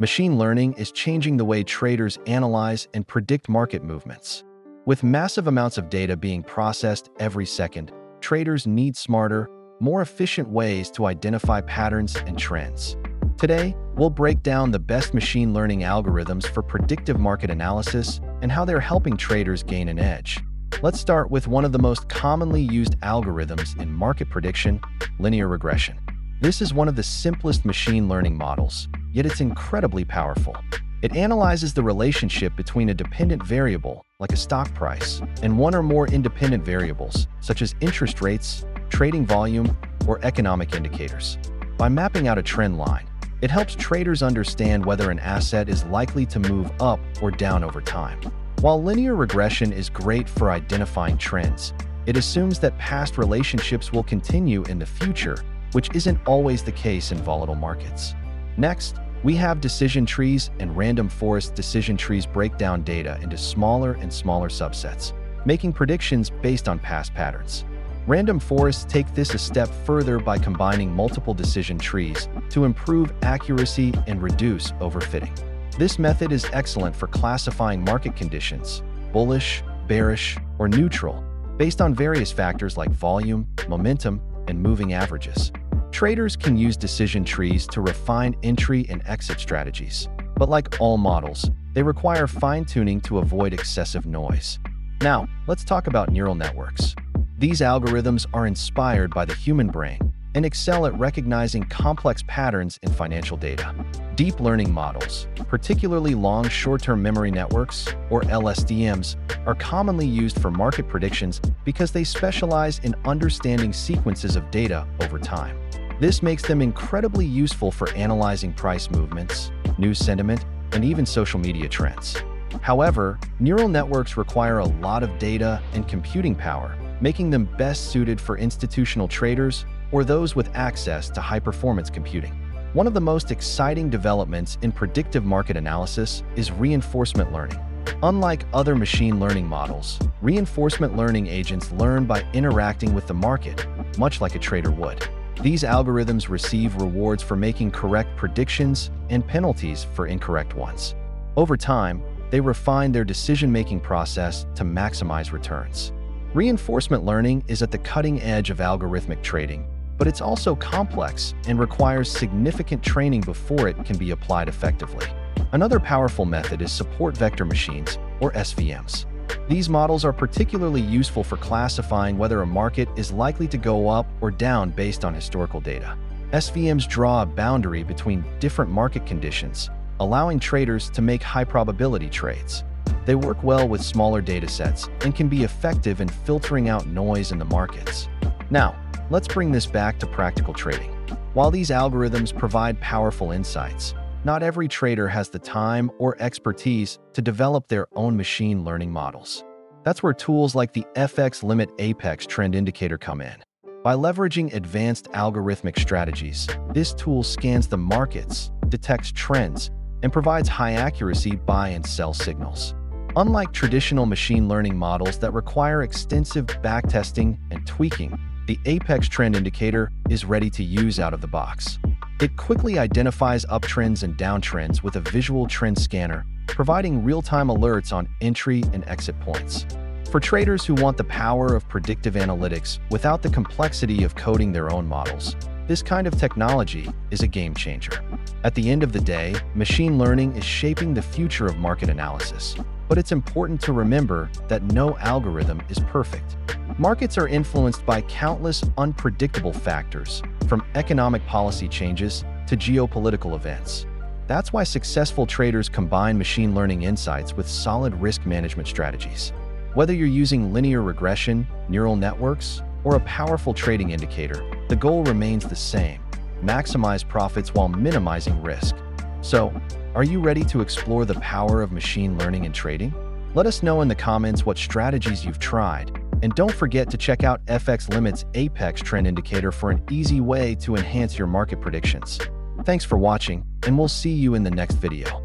Machine learning is changing the way traders analyze and predict market movements. With massive amounts of data being processed every second, traders need smarter, more efficient ways to identify patterns and trends. Today, we'll break down the best machine learning algorithms for predictive market analysis and how they're helping traders gain an edge. Let's start with one of the most commonly used algorithms in market prediction, linear regression. This is one of the simplest machine learning models, yet it's incredibly powerful. It analyzes the relationship between a dependent variable, like a stock price, and one or more independent variables, such as interest rates, trading volume, or economic indicators. By mapping out a trend line, it helps traders understand whether an asset is likely to move up or down over time. While linear regression is great for identifying trends, it assumes that past relationships will continue in the future, which isn't always the case in volatile markets. Next, we have decision trees and random forest decision trees break down data into smaller and smaller subsets, making predictions based on past patterns. Random forests take this a step further by combining multiple decision trees to improve accuracy and reduce overfitting. This method is excellent for classifying market conditions, bullish, bearish, or neutral, based on various factors like volume, momentum, and moving averages. Traders can use decision trees to refine entry and exit strategies, but like all models, they require fine-tuning to avoid excessive noise. Now, let's talk about neural networks. These algorithms are inspired by the human brain and excel at recognizing complex patterns in financial data. Deep learning models, particularly long short-term memory networks, or LSTMs, are commonly used for market predictions because they specialize in understanding sequences of data over time. This makes them incredibly useful for analyzing price movements, news sentiment, and even social media trends. However, neural networks require a lot of data and computing power, making them best suited for institutional traders or those with access to high-performance computing. One of the most exciting developments in predictive market analysis is reinforcement learning. Unlike other machine learning models, reinforcement learning agents learn by interacting with the market, much like a trader would. These algorithms receive rewards for making correct predictions and penalties for incorrect ones. Over time, they refine their decision-making process to maximize returns. Reinforcement learning is at the cutting edge of algorithmic trading, but it's also complex and requires significant training before it can be applied effectively. Another powerful method is support vector machines, or SVMs. These models are particularly useful for classifying whether a market is likely to go up or down based on historical data. SVMs draw a boundary between different market conditions, allowing traders to make high-probability trades. They work well with smaller datasets and can be effective in filtering out noise in the markets. Now, let's bring this back to practical trading. While these algorithms provide powerful insights, not every trader has the time or expertise to develop their own machine learning models. That's where tools like the FX Limit Apex Trend Indicator come in. By leveraging advanced algorithmic strategies, this tool scans the markets, detects trends, and provides high-accuracy buy and sell signals. Unlike traditional machine learning models that require extensive backtesting and tweaking, the Apex Trend Indicator is ready to use out of the box. It quickly identifies uptrends and downtrends with a visual trend scanner, providing real-time alerts on entry and exit points. For traders who want the power of predictive analytics without the complexity of coding their own models, this kind of technology is a game changer. At the end of the day, machine learning is shaping the future of market analysis. But it's important to remember that no algorithm is perfect. Markets are influenced by countless unpredictable factors, from economic policy changes to geopolitical events. That's why successful traders combine machine learning insights with solid risk management strategies. Whether you're using linear regression, neural networks, or a powerful trading indicator, the goal remains the same maximize profits while minimizing risk. So, are you ready to explore the power of machine learning and trading? Let us know in the comments what strategies you've tried and don't forget to check out FX Limit's Apex Trend Indicator for an easy way to enhance your market predictions. Thanks for watching, and we'll see you in the next video.